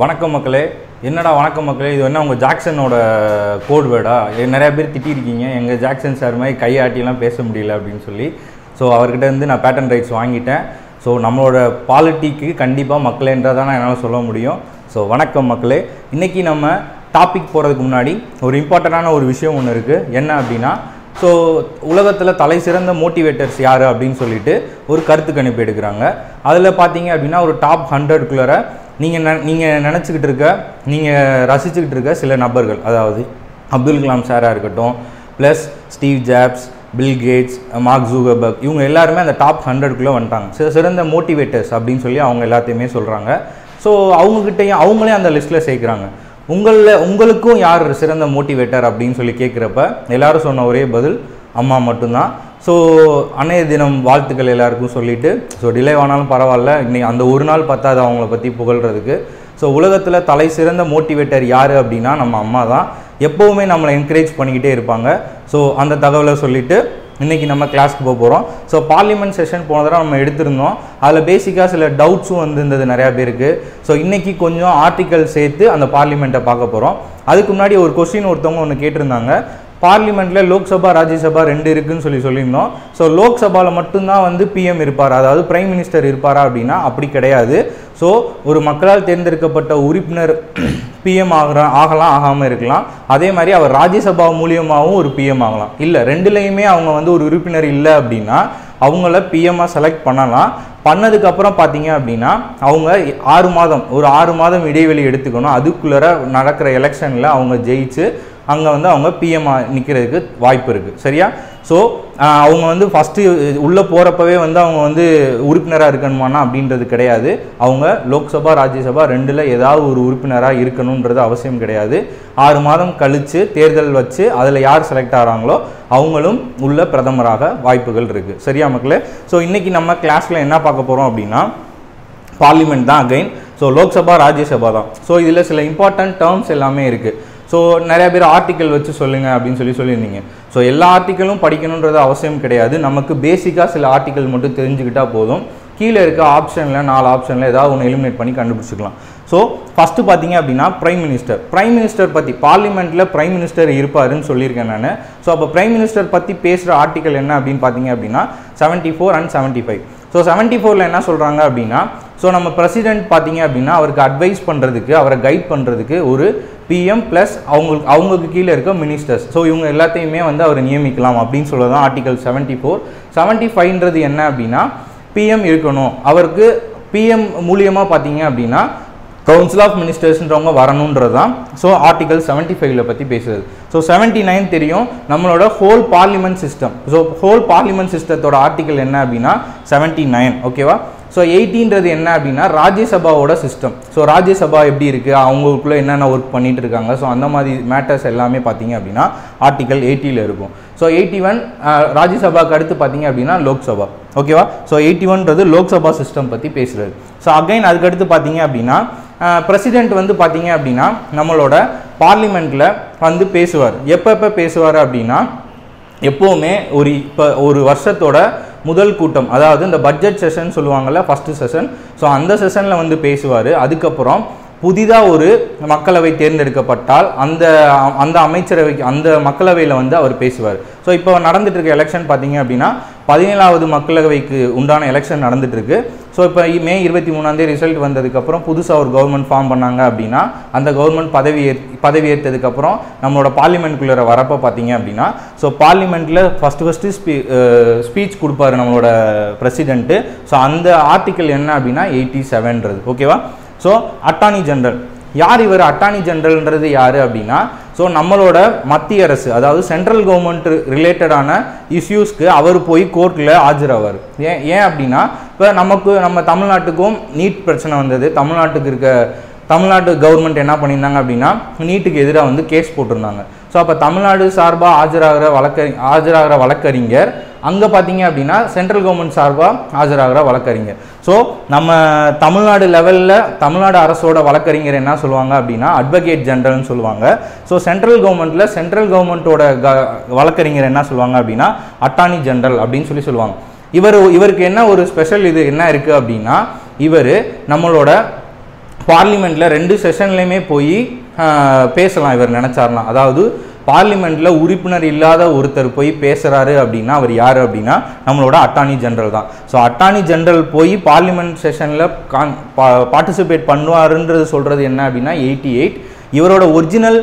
வணக்கம் மக்களே. என்னடா வணக்கம் மக்களே? இது என்ன உங்கள் ஜாக்சனோட கோட் வேர்டா நிறைய பேர் திட்டிருக்கீங்க. எங்கள் ஜாக்சன் சார் மாதிரி கையாட்டிலாம் பேச முடியல அப்படின்னு சொல்லி. ஸோ அவர்கிட்ட இருந்து நான் பேட்டன் ரைட்ஸ் வாங்கிட்டேன். ஸோ நம்மளோட பாலிட்டிக்கு கண்டிப்பாக மக்களேன்றதான் என்னால் சொல்ல முடியும். ஸோ வணக்கம் மக்களே. இன்றைக்கி நம்ம டாபிக் போகிறதுக்கு முன்னாடி ஒரு இம்பார்ட்டண்ட்டான ஒரு விஷயம் ஒன்று இருக்குது என்ன அப்படின்னா ஸோ உலகத்தில் தலை சிறந்த மோட்டிவேட்டர்ஸ் யார் அப்படின்னு சொல்லிட்டு ஒரு கருத்து கணிப்பு எடுக்கிறாங்க. அதில் பார்த்தீங்க அப்படின்னா ஒரு டாப் ஹண்ட்ரட்குள்ளே நீங்கள் ந நீங்கள் நினச்சிக்கிட்டு இருக்க நீங்கள் ரசிச்சுக்கிட்டு இருக்க சில நபர்கள் அதாவது அப்துல் கலாம் சாராக இருக்கட்டும் plus Steve Jobs Bill Gates Mark Zuckerberg இவங்க எல்லாருமே அந்த டாப் ஹண்ட்ரட்குள்ளே வந்துட்டாங்க. சில சிறந்த மோட்டிவேட்டர்ஸ் அப்படின்னு சொல்லி அவங்க எல்லாத்தையுமே சொல்கிறாங்க ஸோ அவங்கக்கிட்டையும் அவங்களே அந்த லிஸ்ட்டில் சேர்க்குறாங்க. உங்களில் உங்களுக்கும் யார் சிறந்த மோட்டிவேட்டர் அப்படின்னு சொல்லி கேட்குறப்ப எல்லாரும் சொன்ன ஒரே பதில் அம்மா மட்டும்தான். ஸோ அன்னைய தினம் வாழ்த்துக்கள் எல்லாருக்கும் சொல்லிட்டு ஸோ டிலே ஆனாலும் பரவாயில்ல. இன்னைக்கு அந்த ஒரு நாள் பத்தாது அவங்கள பற்றி புகழ்கிறதுக்கு ஸோ உலகத்தில் தலை சிறந்த மோட்டிவேட்டர் யார் அப்படின்னா நம்ம அம்மா தான். எப்போவுமே நம்மளை என்கரேஜ் பண்ணிக்கிட்டே இருப்பாங்க. ஸோ அந்த தகவலை சொல்லிவிட்டு இன்றைக்கி நம்ம கிளாஸ்க்கு போக போகிறோம் ஸோ பார்லிமெண்ட் செஷன் போன தடவை நம்ம எடுத்திருந்தோம். அதில் பேசிக்காக சில டவுட்ஸும் வந்துருந்தது நிறையா பேருக்கு. ஸோ இன்றைக்கி கொஞ்சம் ஆர்டிக்கல் சேர்த்து அந்த பார்லிமெண்ட்டை பார்க்க போகிறோம் அதுக்கு முன்னாடி ஒரு கொஸ்டின் ஒருத்தவங்க ஒன்று கேட்டிருந்தாங்க. பார்லிமெண்ட்டில் லோக்சபா ராஜ்யசபா ரெண்டு இருக்குன்னு சொல்லி சொல்லியிருந்தோம். ஸோ லோக்சபாவில் மட்டும்தான் வந்து பிஎம் இருப்பார்? அதாவது பிரைம் மினிஸ்டர் இருப்பாரா அப்படின்னா அப்படி கிடையாது. ஸோ ஒரு மக்களால் தேர்ந்தெடுக்கப்பட்ட உறுப்பினர் பிஎம் ஆகிற ஆகலாம் ஆகாமல் இருக்கலாம். அதே மாதிரி அவர் ராஜ்யசபா மூலியமாகவும் ஒரு பிஎம் ஆகலாம். இல்லை ரெண்டுலேயுமே அவங்க வந்து ஒரு உறுப்பினர் இல்லை அப்படின்னா அவங்கள பிஎம்மாக செலக்ட் பண்ணலாம். பண்ணதுக்கப்புறம் பார்த்தீங்க அப்படின்னா அவங்க ஆறு மாதம் ஒரு ஆறு மாதம் இடைவெளி எடுத்துக்கணும். அதுக்குள்ளே நடக்கிற எலெக்ஷனில் அவங்க ஜெயிச்சு அங்கே வந்து அவங்க பிஎம் நிற்கிறதுக்கு வாய்ப்பு இருக்குது சரியா? ஸோ அவங்க வந்து ஃபஸ்ட்டு உள்ளே போகிறப்பவே வந்து அவங்க வந்து உறுப்பினராக இருக்கணுமானா அப்படின்றது கிடையாது. அவங்க லோக்சபா ராஜ்யசபா ரெண்டில் ஏதாவது ஒரு உறுப்பினராக இருக்கணுன்றது அவசியம் கிடையாது. ஆறு மாதம் கழித்து தேர்தல் வச்சு அதில் யார் செலக்ட் ஆகிறாங்களோ அவங்களும் உள்ள பிரதமராக வாய்ப்புகள் இருக்குது சரியா மக்களே? ஸோ இன்றைக்கி நம்ம கிளாஸில் என்ன பார்க்க போகிறோம் அப்படின்னா பார்லிமெண்ட் தான் அகைன் ஸோ லோக்சபா ராஜ்யசபா தான். ஸோ இதில் சில இம்பார்ட்டன்ட் டேர்ம்ஸ் எல்லாமே இருக்குது ஸோ நிறைய பேர் ஆர்டிக்கல் வச்சு சொல்லுங்கள் அப்படின்னு சொல்லி சொல்லியிருந்தீங்க. ஸோ எல்லா ஆர்டிக்கலும் படிக்கணுன்றது அவசியம் கிடையாது. நமக்கு பேசிக்காக சில ஆர்டிக்கல் மட்டும் தெரிஞ்சுக்கிட்டால் போதும். கீழே இருக்க ஆப்ஷனில் நாலு ஆப்ஷனில் ஏதாவது ஒன்று எலிமினேட் பண்ணி கண்டுபிடிச்சிக்கலாம். ஸோ ஃபஸ்ட்டு பார்த்தீங்க அப்படின்னா பிரைம் மினிஸ்டர் பிரைம் மினிஸ்டர் பற்றி பார்லிமெண்ட்டில் பிரைம் மினிஸ்டர் இருப்பாருன்னு சொல்லியிருக்கேன் நான். ஸோ அப்போ பிரைம் மினிஸ்டர் பற்றி பேசுகிற ஆர்டிக்கல் என்ன அப்படின்னு பார்த்தீங்க அப்படின்னா seventy four and seventy five so seventy ஃபோரில் என்ன சொல்கிறாங்க அப்படின்னா ஸோ நம்ம பிரசிடென்ட் பார்த்தீங்க அப்படின்னா அவருக்கு அட்வைஸ் பண்ணுறதுக்கு அவரை கைட் பண்ணுறதுக்கு ஒரு பிஎம் ப்ளஸ் அவங்களுக்கு அவங்களுக்கு கீழே இருக்க மினிஸ்டர்ஸ் ஸோ இவங்க எல்லாத்தையுமே வந்து அவர் நியமிக்கலாம் அப்படின்னு சொல்கிறது தான் ஆர்டிகல் செவன்ட்டி ஃபோர் செவன்ட்டி ஃபைவ்ன்றது என்ன அப்படின்னா பிஎம் இருக்கணும். அவருக்கு பிஎம் மூலியமாக பார்த்தீங்க அப்படின்னா கவுன்சில் ஆஃப் மினிஸ்டர்ஸ்ன்றவங்க வரணுன்றது தான் ஸோ ஆர்டிகல் செவன்ட்டி ஃபைவ்ல பற்றி பேசுறது. ஸோ செவன்ட்டி நைன் தெரியும். நம்மளோட whole parliament system so whole parliament சிஸ்டத்தோட article என்ன அப்படின்னா செவன்ட்டி நைன் ஓகேவா ஸோ எயிட்டின்றது என்ன அப்படின்னா ராஜ்யசபாவோட சிஸ்டம் ஸோ ராஜ்யசபா எப்படி இருக்குது அவங்களுக்குள்ளே என்னென்ன ஒர்க் பண்ணிட்டு இருக்காங்க? ஸோ அந்த மாதிரி மேட்டர்ஸ் எல்லாமே பார்த்தீங்க அப்படின்னா ஆர்டிகல் எயிட்டியில் இருக்கும். ஸோ எயிட்டி ஒன் ராஜ்யசபாவுக்கு அடுத்து பார்த்தீங்க அப்படின்னா லோக்சபா. ஓகேவா ஸோ எயிட்டி ஒன்றது லோக்சபா சிஸ்டம் பற்றி பேசுகிறது ஸோ அகைன் அதுக்கடுத்து பார்த்தீங்க அப்படின்னா பிரசிடென்ட் வந்து பார்த்தீங்க அப்படின்னா நம்மளோட பார்லிமெண்ட்டில் வந்து பேசுவார். எப்போ எப்போ பேசுவார் அப்படின்னா எப்போவுமே ஒரு இப்போ ஒரு வருஷத்தோட முதல் கூட்டம் அதாவது இந்த பட்ஜெட் செஷன் சொல்லுவாங்கள்ல ஃபஸ்ட்டு செஷன் ஸோ அந்த செஷனில் வந்து பேசுவார். அதுக்கப்புறம் புதிதாக ஒரு மக்களவை தேர்ந்தெடுக்கப்பட்டால் அந்த அந்த அமைச்சரவைக்கு அந்த மக்களவையில் வந்து அவர் பேசுவார். ஸோ இப்போ நடந்துட்டு இருக்க எலெக்ஷன் பார்த்தீங்க அப்படின்னா பதினேழாவது மக்களவைக்கு உண்டான எலெக்ஷன் நடந்துட்டு இருக்கு ஸோ இப்போ மே இருபத்தி மூணாந்தே ரிசல்ட் வந்ததுக்கப்புறம் புதுசாக ஒரு கவர்மெண்ட் ஃபார்ம் பண்ணாங்க அப்படின்னா அந்த கவர்மெண்ட் பதவி ஏற் பதவி ஏற்றதுக்கப்புறம் நம்மளோட பார்லிமெண்ட்குள்ளே வரப்போ பார்த்தீங்க அப்படின்னா ஸோ பார்லிமெண்ட்டில் ஃபஸ்ட்டு ஃபஸ்ட்டு ஸ்பீ ஸ்பீச் கொடுப்பாரு நம்மளோட பிரசிடென்ட்டு ஸோ அந்த ஆர்டிக்கல் என்ன அப்படின்னா எயிட்டி செவன்றது ஓகேவா ஸோ அட்டார்னி ஜென்ரல் யார் இவர்? அட்டார்னி ஜென்ரல்ன்றது யார் அப்படின்னா ஸோ நம்மளோட மத்திய அரசு அதாவது சென்ட்ரல் கவர்மெண்ட் ரிலேட்டடான இஷ்யூஸ்க்கு அவர் போய் கோர்ட்டில் ஆஜராவார். ஏன் ஏன் அப்படின்னா இப்போ நமக்கு நம்ம தமிழ்நாட்டுக்கும் நீட் பிரச்சனை வந்தது. தமிழ்நாட்டுக்கு இருக்க தமிழ்நாட்டு கவர்மெண்ட் என்ன பண்ணியிருந்தாங்க அப்படின்னா நீட்டுக்கு எதிராக வந்து கேஸ் போட்டிருந்தாங்க. ஸோ அப்போ தமிழ்நாடு சார்பாக ஆஜராகிற வழக்கறி ஆஜராகிற வழக்கறிஞர் அங்கே பார்த்தீங்க அப்படின்னா சென்ட்ரல் கவர்மெண்ட் சார்பாக ஆஜராகிற வழக்கறிஞர். ஸோ நம்ம தமிழ்நாடு லெவலில் தமிழ்நாடு அரசோட வழக்கறிஞர் என்ன சொல்லுவாங்க அப்படின்னா அட்வொகேட் ஜென்ரல்னு சொல்லுவாங்க. ஸோ சென்ட்ரல் கவர்மெண்ட்டில் சென்ட்ரல் கவர்மெண்ட்டோட க வழக்கறிஞர் என்ன சொல்லுவாங்க அப்படின்னா அட்டார்னி ஜென்ரல் அப்படின்னு சொல்லி சொல்லுவாங்க. இவர் இவருக்கு என்ன ஒரு ஸ்பெஷல் இது என்ன இருக்குது அப்படின்னா இவர் நம்மளோட பார்லிமெண்ட்டில் ரெண்டு செஷன்லேயுமே போய் பேசலாம் இவர் நினச்சார்னா அதாவது பார்லிமெண்ட்டில் உறுப்பினர் இல்லாத ஒருத்தர் போய் பேசுகிறாரு அப்படின்னா அவர் யார் அப்படின்னா நம்மளோட அட்டார்னி ஜென்ரல் தான். ஸோ அட்டார்னி ஜென்ரல் போய் பார்லிமெண்ட் செஷனில் கான் பார்ட்டிசிபேட் பண்ணுவாருன்றது சொல்கிறது என்ன அப்படின்னா எயிட்டி எயிட். இவரோட ஒரிஜினல்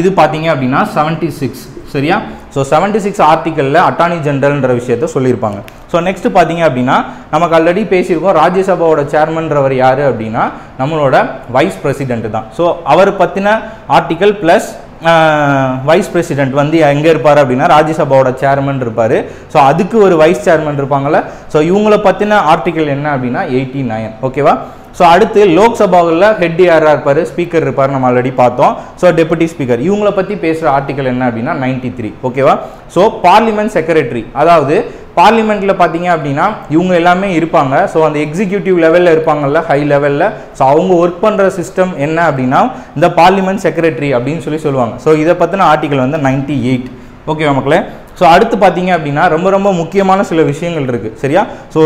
இது பார்த்தீங்க அப்படின்னா செவன்ட்டி சிக்ஸ். சரியா? ஸோ செவன்ட்டி சிக்ஸ் ஆர்டிக்கலில் அட்டார்னி ஜென்ரல்ன்ற விஷயத்த சொல்லியிருப்பாங்க. ஸோ நெக்ஸ்ட் பார்த்தீங்க அப்படின்னா நமக்கு ஆல்ரெடி பேசியிருக்கோம் ராஜ்யசபாவோட சேர்மன்றவர் யார் அப்படின்னா நம்மளோட வைஸ் பிரசிடென்ட் தான். ஸோ அவர் பற்றின ஆர்டிக்கல் ப்ளஸ் வைஸ் பிரசிடென்ட் வந்து எங்கே இருப்பார் அப்படின்னா ராஜ்யசபாவோட சேர்மன் இருப்பார். ஸோ அதுக்கு ஒரு வைஸ் சேர்மன் இருப்பாங்கள்ல ஸோ இவங்கள பற்றின ஆர்டிக்கல் என்ன அப்படின்னா எயிட்டி நைன் ஓகேவா ஸோ அடுத்து லோக்சபாவில் ஹெட் யாராக இருப்பார்? ஸ்பீக்கர் இருப்பார் நம்ம ஆல்ரெடி பார்த்தோம். ஸோ டெபுட்டி ஸ்பீக்கர் இவங்களை பற்றி பேசுகிற ஆர்டிக்கல் என்ன அப்படின்னா நைன்டி த்ரீ ஓகேவா ஸோ பார்லிமெண்ட் செக்ரட்டரி அதாவது பார்லிமெண்ட்டில் பார்த்தீங்க அப்படின்னா இவங்க எல்லாமே இருப்பாங்க. ஸோ அந்த எக்ஸிக்யூட்டிவ் லெவலில் இருப்பாங்கல்ல ஹை லெவலில் ஸோ அவங்க ஒர்க் பண்ணுற சிஸ்டம் என்ன அப்படின்னா இந்த பார்லிமெண்ட் செக்ரட்டரி அப்படின்னு சொல்லி சொல்லுவாங்க. ஸோ இதை பற்றின ஆர்டிக்கல் வந்து நைன்டி எயிட் ஓகேவா மக்களே? ஸோ அடுத்து பார்த்தீங்க அப்படின்னா ரொம்ப ரொம்ப முக்கியமான சில விஷயங்கள் இருக்குது சரியா? ஸோ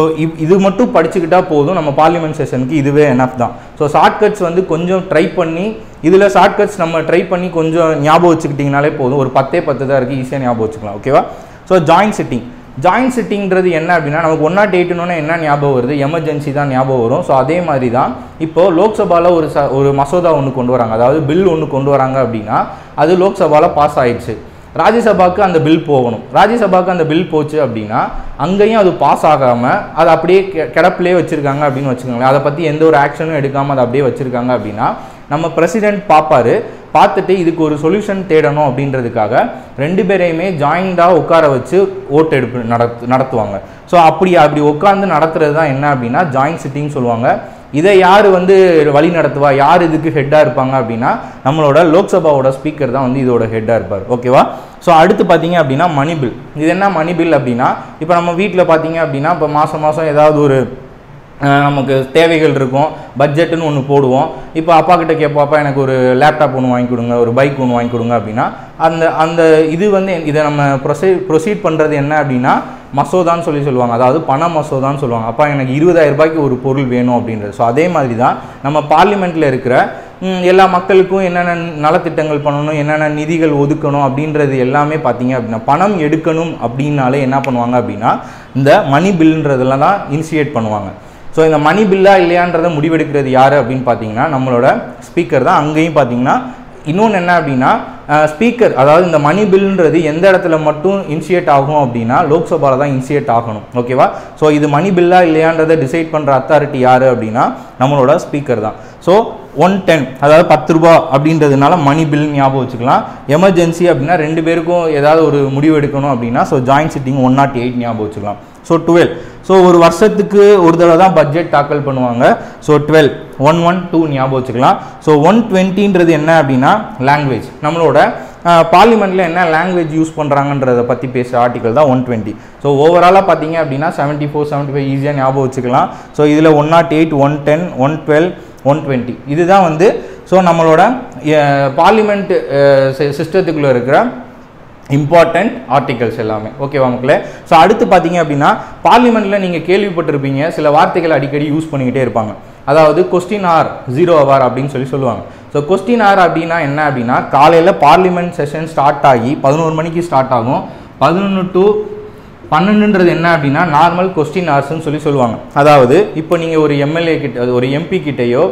இது மட்டும் படிச்சுக்கிட்டா போதும். நம்ம பார்லிமெண்ட் செஷனுக்கு இதுவே எனஃப் தான். ஸோ ஷார்ட்கட்ஸ் வந்து கொஞ்சம் ட்ரை பண்ணி இதில் ஷார்ட்கட்ஸ் நம்ம ட்ரை பண்ணி கொஞ்சம் ஞாபகம் வச்சுக்கிட்டிங்கனாலே போதும். ஒரு பத்தே பத்து தான் இருக்குது ஈஸியாக ஞாபகம் வச்சுக்கலாம். ஓகேவா ஸோ ஜாயின் சிட்டிங் ஜாயின்ட் சிட்டிங்கிறது என்ன அப்படின்னா நமக்கு ஒன் நாட் எயிட்டுன்னு என்ன ஞாபகம் வருது? எமர்ஜென்சி தான் ஞாபகம் வரும். ஸோ அதே மாதிரி தான் இப்போது லோக்சபாவில் ஒரு ச ஒரு மசோதா ஒன்று கொண்டு வராங்க. அதாவது பில் ஒன்று கொண்டு வராங்க அப்படின்னா அது லோக்சபாவில் பாஸ் ஆயிடுச்சு. ராஜ்யசபாவுக்கு அந்த பில் போகணும். ராஜ்யசபாவுக்கு அந்த பில் போச்சு அப்படின்னா அங்கேயும் அது பாஸ் ஆகாமல் அதை அப்படியே கிடப்பிலே வச்சுருக்காங்க அப்படின்னு வச்சுக்கோங்களேன். அதை பற்றி எந்த ஒரு ஆக்ஷனும் எடுக்காமல் அதை அப்படியே வச்சுருக்காங்க அப்படின்னா நம்ம பிரசிடென்ட் பார்ப்பாரு பார்த்துட்டு இதுக்கு ஒரு சொல்யூஷன் தேடணும் அப்படின்றதுக்காக ரெண்டு பேரையுமே ஜாயிண்டாக உட்கார வச்சு ஓட்டு எடுப்பு நடத்து நடத்துவாங்க. ஸோ அப்படி அப்படி உட்காந்து நடத்துறது தான் என்ன அப்படின்னா ஜாயிண்ட் சிட்டிங் சொல்லுவாங்க. இதை யார் வந்து வழி நடத்துவா? யார் இதுக்கு ஹெட்டாக இருப்பாங்க அப்படின்னா நம்மளோட லோக்சபாவோட ஸ்பீக்கர் தான் வந்து இதோட ஹெட்டாக இருப்பார். ஓகேவா ஸோ அடுத்து பார்த்தீங்க அப்படின்னா மணி பில் இது என்ன மணி பில் அப்படின்னா இப்போ நம்ம வீட்டில் பார்த்தீங்க அப்படின்னா இப்போ மாதம் மாதம் ஏதாவது ஒரு நமக்கு தேவைகள் இருக்கும். பட்ஜெட்டுன்னு ஒன்று போடுவோம். இப்போ அப்பா கிட்ட கேட்போம் அப்பா எனக்கு ஒரு லேப்டாப் ஒன்று வாங்கி கொடுங்க ஒரு பைக் ஒன்று வாங்கி கொடுங்க அப்படின்னா அந்த அந்த இது வந்து இதை நம்ம ப்ரொசீட் ப்ரொசீட் பண்ணுறது என்ன அப்படின்னா மசோதான்னு சொல்லி சொல்லுவாங்க. அதாவது பண மசோதான்னு சொல்லுவாங்க. அப்பா எனக்கு இருபதாயிரம் ரூபாய்க்கு ஒரு பொருள் வேணும் அப்படின்றது. ஸோ அதே மாதிரி தான் நம்ம பார்லிமெண்ட்டில் இருக்கிற எல்லா மக்களுக்கும் என்னென்ன நலத்திட்டங்கள் பண்ணணும் என்னென்ன நிதிகள் ஒதுக்கணும் அப்படின்றது எல்லாமே பார்த்தீங்க அப்படின்னா பணம் எடுக்கணும் அப்படின்னாலே என்ன பண்ணுவாங்க அப்படின்னா இந்த மணி பில்ன்றதெல்லாம் தான் இனிஷியேட் பண்ணுவாங்க. ஸோ இந்த மணி பில்லா இல்லையான்றதை முடிவெடுக்கிறது யார் அப்படின்னு பார்த்தீங்கன்னா நம்மளோட ஸ்பீக்கர் தான். அங்கேயும் பார்த்தீங்கன்னா இன்னொன்று என்ன அப்படின்னா ஸ்பீக்கர் அதாவது இந்த மணி பில்ன்றது எந்த இடத்துல மட்டும் இனிஷியேட் ஆகும் அப்படின்னா லோக்சபாவில் தான் இனிஷியேட் ஆகணும். ஓகேவா ஸோ இது மணி பில்லா இல்லையான்றதை டிசைட் பண்ணுற அத்தாரிட்டி யார் அப்படின்னா நம்மளோட ஸ்பீக்கர் தான். ஸோ ஒன் டென் அதாவது பத்து ரூபா அப்படின்றதுனால மணி பில் ஞாபகம் வச்சுக்கலாம். எமர்ஜென்சி அப்படின்னா ரெண்டு பேருக்கும் ஏதாவது ஒரு முடிவு எடுக்கணும் அப்படின்னா so joint sitting one naught eight ஞாபகம் வச்சுக்கலாம். ஸோ டுவெல் ஸோ ஒரு வருஷத்துக்கு ஒரு தடவை தான் பட்ஜெட் தாக்கல் பண்ணுவாங்க. So twelve one one two ஞாபகம் வச்சுக்கலாம். ஸோ ஒன் டுவெண்ட்டின்றது என்ன அப்படின்னா லாங்குவேஜ் நம்மளோட பார்லிமெண்ட்டில் என்ன லாங்குவேஜ் யூஸ் பண்ணுறாங்கன்றதை பற்றி பேசுகிற ஆர்டிக்கல் தான் ஒன் டுவெண்ட்டி ஸோ ஓவராலாக பார்த்தீங்க அப்படின்னா செவன்ட்டி ஃபோர் செவன்ட்டி ஃபைவ் ஈஸியாக ஞாபகம் வச்சுக்கலாம். ஸோ இதில் one naught eight one ten one twelve one twenty இதுதான் வந்து ஸோ நம்மளோட பார்லிமெண்ட் சிஸ்டத்துக்குள்ளே இருக்கிற இம்பார்ட்டண்ட் ஆர்டிகல்ஸ் எல்லாமே. ஓகேவா மக்களே? ஸோ அடுத்து பார்த்தீங்க அப்படின்னா பார்லிமெண்ட்டில் நீங்கள் கேள்விப்பட்டிருப்பீங்க சில வார்த்தைகள் அடிக்கடி யூஸ் பண்ணிக்கிட்டே இருப்பாங்க. அதாவது கொஸ்டின் ஆர் ஜீரோ அவர் அப்படின்னு சொல்லி சொல்லுவாங்க. ஸோ கொஸ்டின் ஆர் அப்படின்னா என்ன அப்படின்னா காலையில் பார்லிமெண்ட் செஷன் ஸ்டார்ட் ஆகி பதினோரு மணிக்கு ஸ்டார்ட் ஆகும். பதினொன்று டு பன்னெண்டுன்றது என்ன அப்படின்னா நார்மல் கொஸ்டின் ஆர்ஸ்ன்னு சொல்லி சொல்லுவாங்க. அதாவது இப்போ நீங்கள் ஒரு எம்எல்ஏ கிட்ட ஒரு எம்பி கிட்டேயோ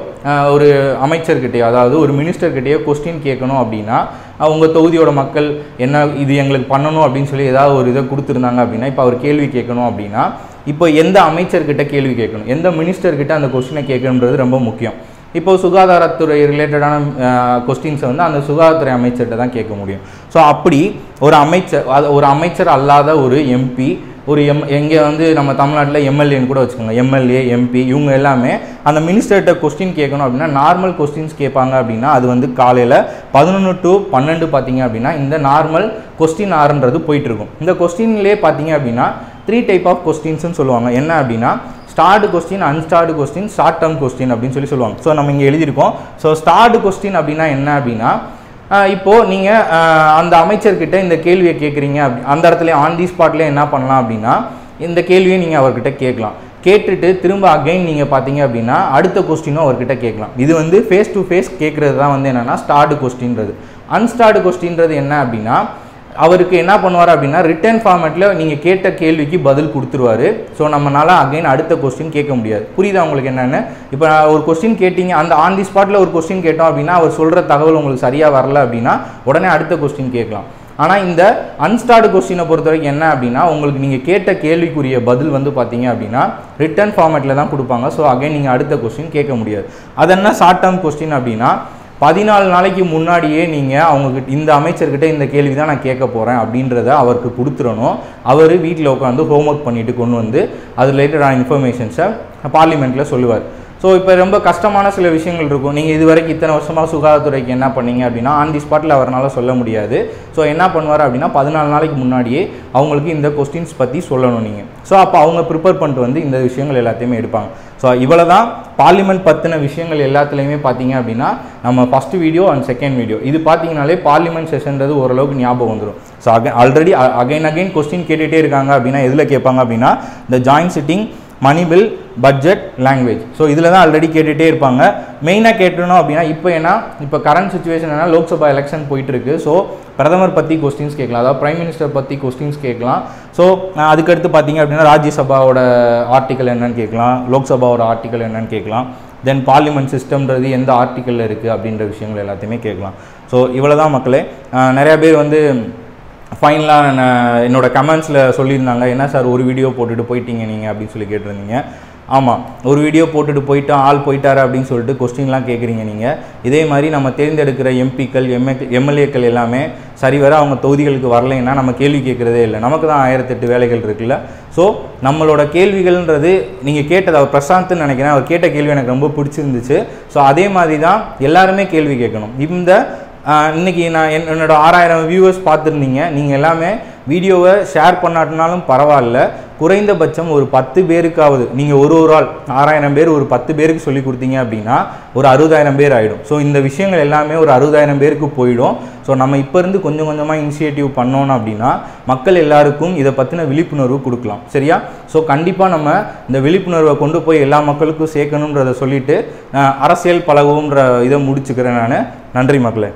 ஒரு அமைச்சர்கிட்டயோ அதாவது ஒரு மினிஸ்டர்கிட்டேயோ கொஸ்டின் கேட்கணும் அப்படின்னா உங்கள் தொகுதியோட மக்கள் என்ன இது எங்களுக்கு பண்ணணும் அப்படின்னு சொல்லி ஏதாவது ஒரு இதை கொடுத்துருந்தாங்க அப்படின்னா இப்போ அவர் கேள்வி கேட்கணும் அப்படின்னா இப்போ எந்த அமைச்சர்கிட்ட கேள்வி கேட்கணும்? எந்த மினிஸ்டர்கிட்ட அந்த கொஸ்டினை கேட்கணுன்றது ரொம்ப முக்கியம். இப்போ சுகாதாரத்துறை ரிலேட்டடான கொஸ்டின்ஸை வந்து அந்த சுகாதாரத்துறை அமைச்சர்கிட்ட தான் கேட்க முடியும். ஸோ அப்படி ஒரு அமைச்சர் அது ஒரு அமைச்சர் அல்லாத ஒரு எம்பி ஒரு எம் எங்கே வந்து நம்ம தமிழ்நாட்டில் எம்எல்ஏன்னு கூட வச்சுக்கோங்க. எம்எல்ஏ எம்பி இவங்க எல்லாமே அந்த மினிஸ்டர்கிட்ட கொஸ்டின் கேட்கணும் அப்படின்னா நார்மல் கொஸ்டின்ஸ் கேட்பாங்க அப்படின்னா அது வந்து காலையில் பதினொன்று டு பன்னெண்டு பார்த்தீங்க அப்படின்னா இந்த நார்மல் கொஸ்டின் ஆறுன்றது போயிட்டுருக்கும் இந்த கொஸ்டின்லேயே பார்த்தீங்க அப்படின்னா த்ரீ டைப் ஆஃப் கொஸ்டின்ஸ்னு சொல்லுவாங்க. என்ன அப்படின்னா starred question unstarred question short term question அப்படின்னு சொல்லி சொல்லுவாங்க. ஸோ நம்ம இங்கே எழுதியிருக்கோம். ஸோ ஸ்டார்டு கொஸ்டின் அப்படின்னா என்ன அப்படின்னா இப்போது நீங்கள் அந்த அமைச்சர்கிட்ட இந்த கேள்வியை கேட்குறீங்க அப்படி அந்த இடத்துல ஆன் தி ஸ்பாட்லேயே என்ன பண்ணலாம் அப்படின்னா இந்த கேள்வியை நீங்கள் அவர்கிட்ட கேட்கலாம். கேட்டுட்டு திரும்ப அகைன் நீங்கள் பார்த்தீங்க அப்படின்னா அடுத்த கொஸ்டினும் அவர்கிட்ட கேட்கலாம். இது வந்து ஃபேஸ் டு ஃபேஸ் கேட்குறது தான் வந்து என்னென்னா ஸ்டார்டு கொஸ்டின்றது அன்ஸ்டார்டு கொஸ்டின்றது என்ன அப்படின்னா அவருக்கு என்ன பண்ணுவார் அப்படின்னா ரிட்டர்ன் ஃபார்மேட்டில் நீங்கள் கேட்ட கேள்விக்கு பதில் கொடுத்துருவாரு. ஸோ நம்மளால் அகைன் அடுத்த கொஸ்டின் கேட்க முடியாது. புரியுதா உங்களுக்கு என்னென்னு? இப்போ ஒரு கொஸ்டின் கேட்டிங்க அந்த ஆன் தி ஸ்பாட்டில் ஒரு கொஸ்டின் கேட்டோம் அப்படின்னா அவர் சொல்கிற தகவல் உங்களுக்கு சரியாக வரல அப்படின்னா உடனே அடுத்த கொஸ்டின் கேட்கலாம். ஆனால் இந்த அன்ஸ்டார்டு கொஸ்டினை பொறுத்த வரைக்கும் என்ன அப்படின்னா உங்களுக்கு நீங்கள் கேட்ட கேள்விக்குரிய பதில் வந்து பார்த்தீங்க அப்படின்னா ரிட்டர்ன் ஃபார்மேட்டில் தான் கொடுப்பாங்க. ஸோ அகைன் நீங்கள் அடுத்த கொஸ்டின் கேட்க முடியாது. அது என்ன ஷார்ட் டேர்ம் கொஸ்டின் அப்படின்னா பதினாலு நாளைக்கு முன்னாடியே நீங்கள் அவங்கக்கிட்ட இந்த அமைச்சர்கிட்ட இந்த கேள்வி தான் நான் கேட்க போகிறேன் அப்படின்றத அவருக்கு கொடுத்துடணும். அவர் வீட்டில் உட்காந்து ஹோம்ஒர்க் பண்ணிவிட்டு கொண்டு வந்து அது ரிலேட்டடான இன்ஃபர்மேஷன்ஸை பார்லிமெண்ட்டில் சொல்லுவார். ஸோ இப்போ ரொம்ப கஷ்டமான சில விஷயங்கள் இருக்கும். நீங்கள் இது வரைக்கும் இத்தனை வருஷமாக சுகாதாரத்துறைக்கு என்ன பண்ணீங்க அப்படின்னா ஆன் தி ஸ்பாட்டில் அவரால் சொல்ல முடியாது. ஸோ என்ன பண்ணுவார் அப்படின்னா பதினாலு நாளைக்கு முன்னாடியே அவங்களுக்கு இந்த கொஸ்டின்ஸ் பற்றி சொல்லணும் நீங்கள் ஸோ அப்போ அவங்க ப்ரிப்பேர் பண்ணிட்டு வந்து இந்த விஷயங்கள் எல்லாத்தையுமே எடுப்பாங்க. ஸோ இவ்வளோ தான் பார்லிமெண்ட் பற்றின விஷயங்கள் எல்லாத்துலேயுமே பார்த்தீங்க அப்படின்னா நம்ம first video and second video இது பார்த்தீங்கனாலே பார்லிமெண்ட் செஷன்றது ஓரளவுக்கு ஞாபகம் வந்துடும் so again already again again question கேட்டுகிட்டே இருக்காங்க அப்படின்னா எதில் கேட்பாங்க அப்படின்னா இந்த joint sitting money bill budget language so இதில் தான் ஆல்ரெடி கேட்டுகிட்டே இருப்பாங்க. மெயினாக கேட்டணும் அப்படின்னா இப்போ ஏன்னா இப்போ கரண்ட் சுச்சுவேஷன் என்ன லோக்சபா எலெக்ஷன் போயிட்டுருக்கு. ஸோ பிரதமர் பற்றி கொஸ்டின்ஸ் கேட்கலாம். அதாவது பிரைம் மினிஸ்டர் பற்றி கொஸ்டின்ஸ் கேட்கலாம். ஸோ அதுக்கடுத்து பார்த்தீங்க அப்படின்னா ராஜ்யசபாவோட ஆர்டிக்கல் என்னன்னு கேட்கலாம். லோக்சபாவோட ஆர்டிக்கல் என்னன்னு கேட்கலாம். தென் பார்லிமெண்ட் சிஸ்டம்ன்றது எந்த ஆர்டிக்கலில் இருக்குது அப்படின்ற விஷயங்கள் எல்லாத்தையுமே கேட்கலாம். ஸோ இவ்வளோ தான் மக்களே நிறையா பேர் வந்து ஃபைனலாக நான் என்னோட கமெண்ட்ஸில் சொல்லியிருந்தாங்க என்ன சார் ஒரு வீடியோ போட்டுட்டு போயிட்டீங்க நீங்கள் அப்படின்னு சொல்லி கேட்டிருந்தீங்க. ஆமாம் ஒரு வீடியோ போட்டுட்டு போயிட்டோம் ஆள் போயிட்டாரு அப்படின்னு சொல்லிட்டு கொஸ்டின்லாம் கேட்குறீங்க நீங்கள் இதே மாதிரி நம்ம தேர்ந்தெடுக்கிற எம்பிக்கள் எம்ஏ எம்எல்ஏக்கள் எல்லாமே சரிவர அவங்க தொகுதிகளுக்கு வரலைன்னா நம்ம கேள்வி கேட்குறதே இல்லை. நமக்கு தான் ஆயிரத்தெட்டு வேலைகள் இருக்குல்ல. ஸோ நம்மளோட கேள்விகள்ன்றது நீங்கள் கேட்டது அவர் பிரசாந்த்னு நினைக்கிறேன் அவர் கேட்ட கேள்வி எனக்கு ரொம்ப பிடிச்சிருந்துச்சு. ஸோ அதே மாதிரி தான் எல்லாருமே கேள்வி கேட்கணும். இந்த இன்றைக்கி இன்னைக்கு நான் என் என்னோட ஆறாயிரம் வியூவர்ஸ் பார்த்துருந்தீங்க. நீங்கள் எல்லாமே வீடியோவை ஷேர் பண்ணாட்டினாலும் பரவாயில்ல. குறைந்தபட்சம் ஒரு பத்து பேருக்காவது நீங்கள் ஒரு ஒரு ஆள் ஆறாயிரம் பேர் ஒரு பத்து பேருக்கு சொல்லி கொடுத்தீங்க அப்படின்னா ஒரு அறுபதாயிரம் பேர் ஆகிடும் ஸோ இந்த விஷயங்கள் எல்லாமே ஒரு அறுபதாயிரம் பேருக்கு போயிடும். ஸோ நம்ம இப்போ இருந்து கொஞ்சம் கொஞ்சமாக இனிஷியேட்டிவ் பண்ணோம் அப்படின்னா மக்கள் எல்லாருக்கும் இதை பற்றின விழிப்புணர்வு கொடுக்கலாம். சரியா? ஸோ கண்டிப்பாக நம்ம இந்த விழிப்புணர்வை கொண்டு போய் எல்லா மக்களுக்கும் சேர்க்கணுன்றதை சொல்லிட்டு அரசியல் பழகுன்ற இதை முடிச்சுக்கிறேன் நான். நன்றி மக்களே.